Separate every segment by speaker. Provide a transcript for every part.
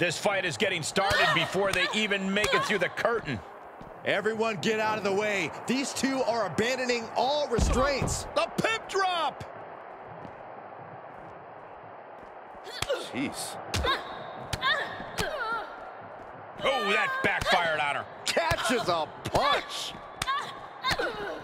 Speaker 1: This fight is getting started before they even make it through the curtain.
Speaker 2: Everyone get out of the way. These two are abandoning all restraints.
Speaker 1: The pip drop!
Speaker 2: Jeez.
Speaker 1: Oh, that backfired on her.
Speaker 2: Catches a punch.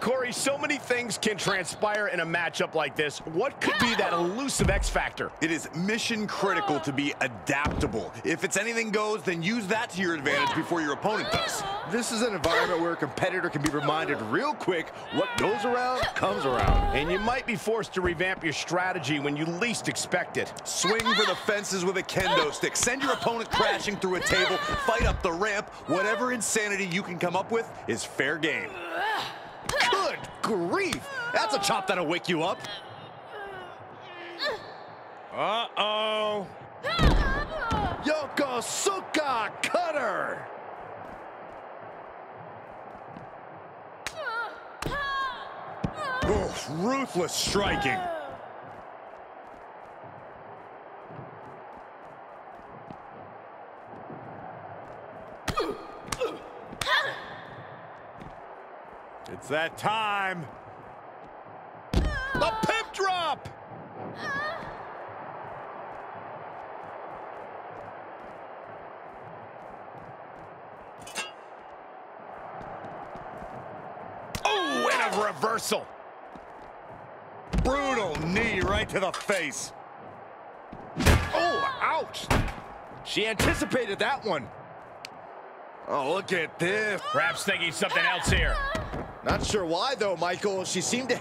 Speaker 3: Corey, so many things can transpire in a matchup like this. What could be that elusive X factor?
Speaker 4: It is mission critical to be adaptable. If it's anything goes, then use that to your advantage before your opponent does.
Speaker 2: This is an environment where a competitor can be reminded real quick what goes around comes around.
Speaker 3: And you might be forced to revamp your strategy when you least expect it.
Speaker 4: Swing for the fences with a kendo stick. Send your opponent crashing through a table. Fight up the ramp. Whatever insanity you can come up with is fair game.
Speaker 2: Grief. That's a chop that'll wake you up.
Speaker 1: Uh-oh.
Speaker 2: Yokosuka cutter.
Speaker 4: Oof, ruthless striking.
Speaker 3: It's that time.
Speaker 1: The pip drop!
Speaker 3: Oh, and a reversal.
Speaker 4: Brutal knee right to the face.
Speaker 2: Oh, ouch. She anticipated that one.
Speaker 4: Oh, look at this.
Speaker 1: Perhaps thinking something else here.
Speaker 2: Not sure why, though, Michael. She seemed to